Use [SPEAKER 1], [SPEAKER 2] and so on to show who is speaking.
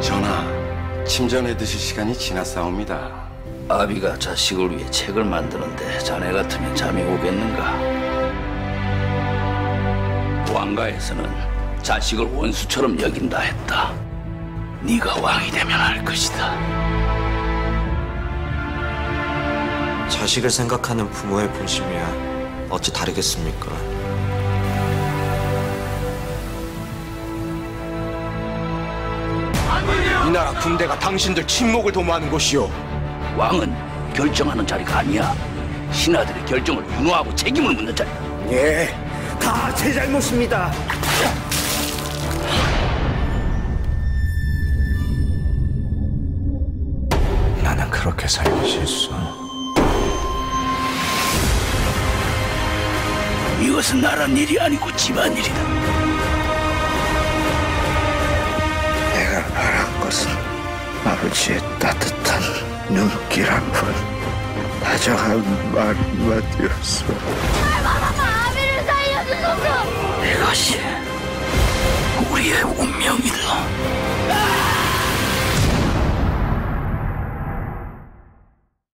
[SPEAKER 1] 전하, 침전해 드실 시간이 지났사옵니다.
[SPEAKER 2] 아비가 자식을 위해 책을 만드는데 자네 같으면 잠이 오겠는가? 왕가에서는 자식을 원수처럼 여긴다 했다. 네가 왕이 되면 알 것이다.
[SPEAKER 3] 자식을 생각하는 부모의 본심이야 어찌 다르겠습니까?
[SPEAKER 4] 이 나라 군대가 당신들 침묵을 도모하는 곳이오.
[SPEAKER 2] 왕은 결정하는 자리가 아니야. 신하들의 결정을 윤호하고 책임을 묻는 자리다.
[SPEAKER 4] 예, 다 제 잘못입니다. 나는 그렇게 살기 싫소.
[SPEAKER 2] 이것은 나라 일이 아니고 집안 일이다.
[SPEAKER 4] 아버지의 따뜻한 눈길 한 번, 다정한 말 한마디였어. 내 마마가 아비를 살려주소서! 이것이